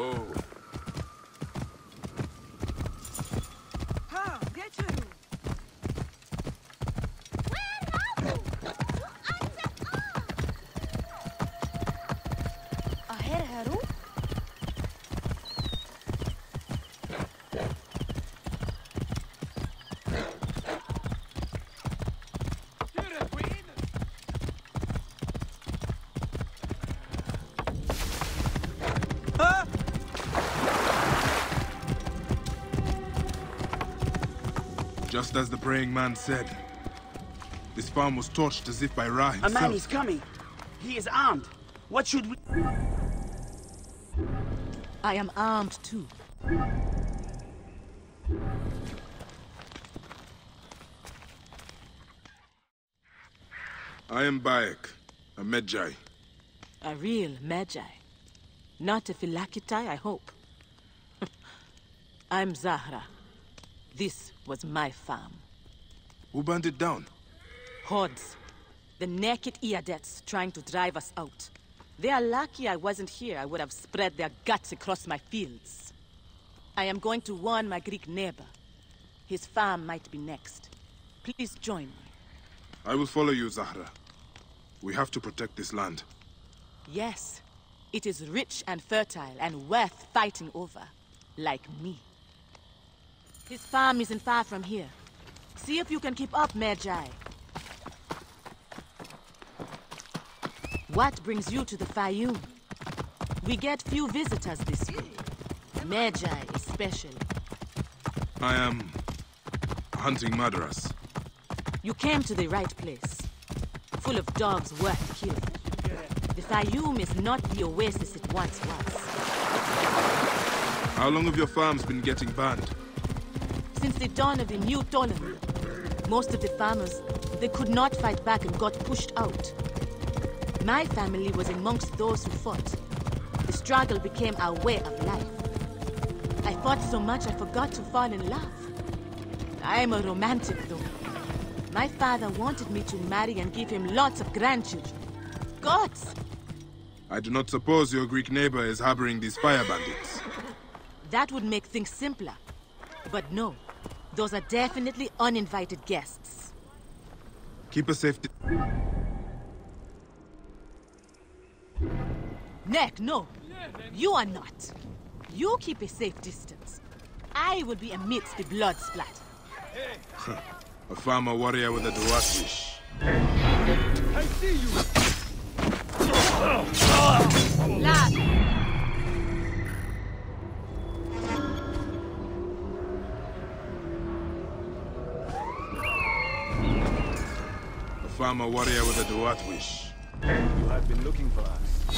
Whoa. How? Get you! Just as the praying man said. This farm was torched as if by Ra A man is coming. He is armed. What should we... I am armed too. I am Bayek, a Medjay. A real Medjay. Not a Phylakitai, I hope. I'm Zahra. This was my farm. Who burned it down? Hordes. The naked Iadets trying to drive us out. They are lucky I wasn't here. I would have spread their guts across my fields. I am going to warn my Greek neighbor. His farm might be next. Please join me. I will follow you, Zahra. We have to protect this land. Yes, it is rich and fertile and worth fighting over. Like me. His farm isn't far from here. See if you can keep up, Medjay. What brings you to the Faiyum? We get few visitors this way. Medjay especially. I am... hunting murderers. You came to the right place. Full of dogs worth killing. The Faiyum is not the oasis it once was. How long have your farms been getting burned? Since the dawn of the new Ptolemy, most of the farmers, they could not fight back and got pushed out. My family was amongst those who fought. The struggle became our way of life. I fought so much I forgot to fall in love. I'm a romantic though. My father wanted me to marry and give him lots of grandchildren. Gods! I do not suppose your Greek neighbor is harboring these fire bandits. That would make things simpler. But no, those are definitely uninvited guests. Keep a safe... di- Neck, no. You are not. You keep a safe distance. I will be amidst the blood splatter. A farmer warrior with a Duat wish. Lad, farmer warrior with a Duat wish. You have been looking for us.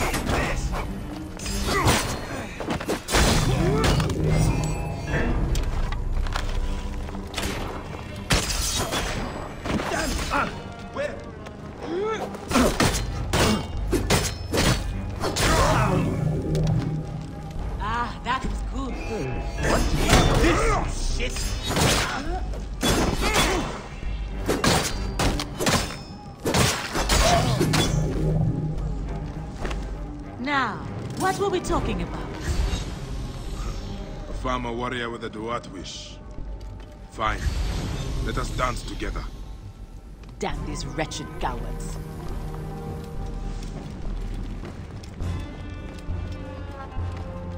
ah, we talking about? A farmer warrior with a Duat wish. Fine. Let us dance together. Damn these wretched cowards.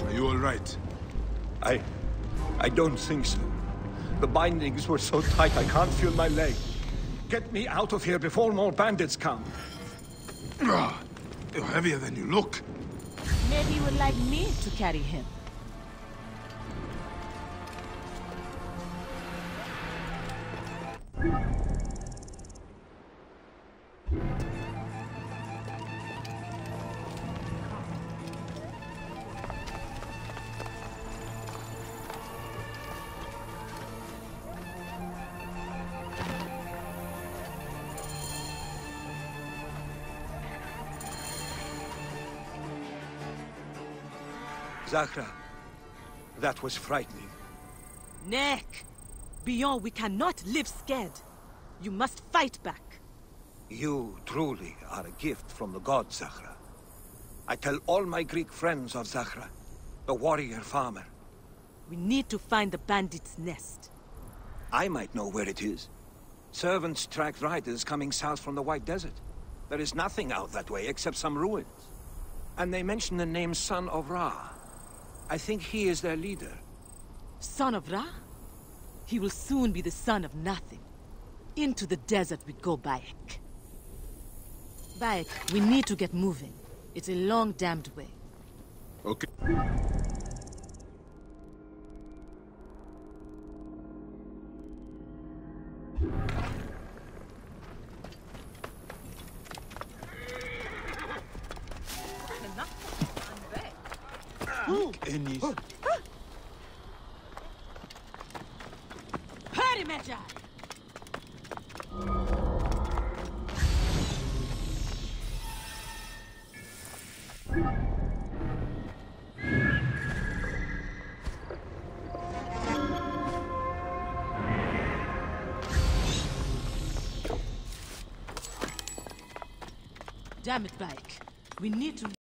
Are you all right? I... I don't think so. The bindings were so tight I can't feel my leg. Get me out of here before more bandits come. Ah, You're heavier than you look. Maybe you would like me to carry him. Zahra, that was frightening. Neck! Beyond, we cannot live scared. You must fight back. You truly are a gift from the gods, Zahra. I tell all my Greek friends of Zahra. The warrior farmer. We need to find the bandit's nest. I might know where it is. Servants track riders coming south from the White Desert. There is nothing out that way except some ruins. And they mention the name Son of Ra. I think he is their leader. Son of Ra? He will soon be the son of nothing. Into the desert we go, Bayek. Bayek, we need to get moving. It's a long damned way. Okay. Any Hurry, Medjay! Damn it, Bayek. We need to